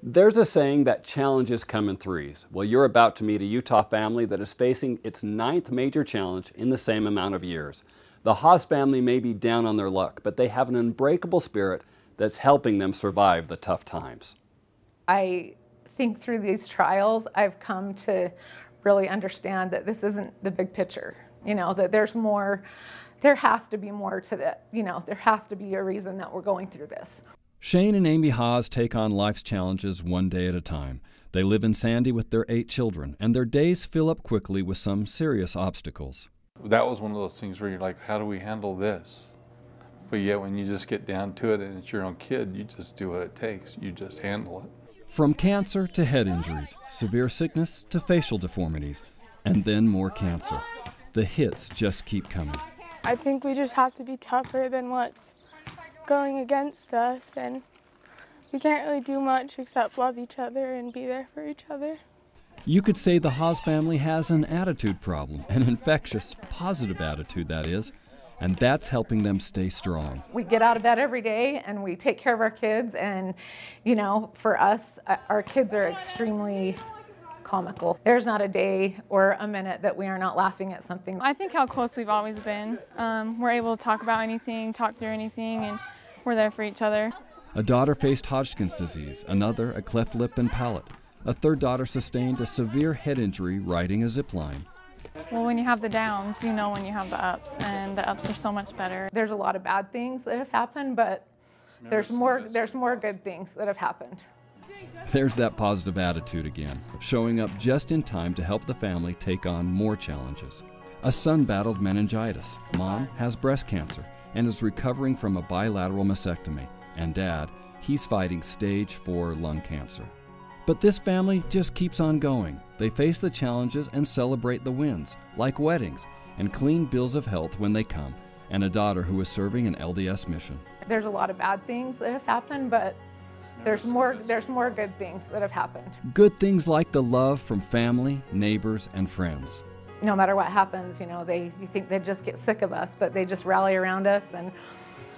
There's a saying that challenges come in threes. Well, you're about to meet a Utah family that is facing its ninth major challenge in the same amount of years. The Haas family may be down on their luck, but they have an unbreakable spirit that's helping them survive the tough times. I think through these trials, I've come to really understand that this isn't the big picture. You know, that there's more, there has to be more to that. You know, there has to be a reason that we're going through this. Shane and Amy Haas take on life's challenges one day at a time. They live in Sandy with their eight children, and their days fill up quickly with some serious obstacles. That was one of those things where you're like, how do we handle this? But yet, when you just get down to it and it's your own kid, you just do what it takes. You just handle it. From cancer to head injuries, severe sickness to facial deformities, and then more cancer. The hits just keep coming. I think we just have to be tougher than what's going against us and we can't really do much except love each other and be there for each other. You could say the Haas family has an attitude problem, an infectious, positive attitude, that is, and that's helping them stay strong. We get out of bed every day and we take care of our kids, and you know, for us, uh, our kids are extremely comical. There's not a day or a minute that we are not laughing at something. I think how close we've always been. Um, we're able to talk about anything, talk through anything, and we're there for each other. A daughter faced Hodgkin's disease, another a cleft lip and palate. A third daughter sustained a severe head injury riding a zip line. Well, when you have the downs, you know when you have the ups, and the ups are so much better. There's a lot of bad things that have happened, but there's more, there's more good things that have happened. There's that positive attitude again, showing up just in time to help the family take on more challenges. A son battled meningitis, mom has breast cancer, and is recovering from a bilateral mastectomy. And dad, he's fighting stage 4 lung cancer. But this family just keeps on going. They face the challenges and celebrate the wins, like weddings, and clean bills of health when they come, and a daughter who is serving an LDS mission. There's a lot of bad things that have happened, but there's more, there's more good things that have happened. Good things like the love from family, neighbors, and friends. No matter what happens, you know, they you think they just get sick of us, but they just rally around us and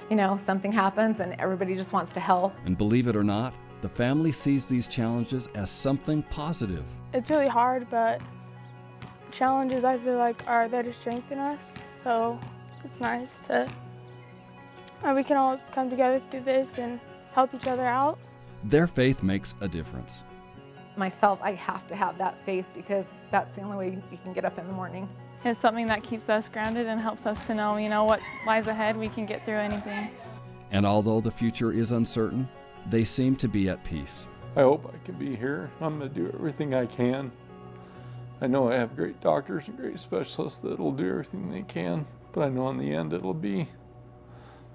you know, something happens and everybody just wants to help. And believe it or not, the family sees these challenges as something positive. It's really hard, but challenges I feel like are there to strengthen us. So it's nice to uh, we can all come together through this and help each other out. Their faith makes a difference. Myself, I have to have that faith because that's the only way you can get up in the morning. It's something that keeps us grounded and helps us to know, you know, what lies ahead, we can get through anything. And although the future is uncertain, they seem to be at peace. I hope I can be here. I'm going to do everything I can. I know I have great doctors and great specialists that'll do everything they can, but I know in the end it'll be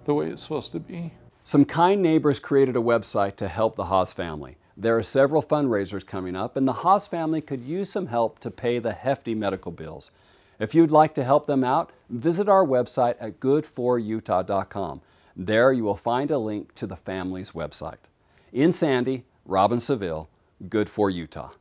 the way it's supposed to be. Some kind neighbors created a website to help the Haas family. There are several fundraisers coming up, and the Haas family could use some help to pay the hefty medical bills. If you'd like to help them out, visit our website at good4utah.com. There you will find a link to the family's website. In Sandy, Robin Saville, Good for Utah.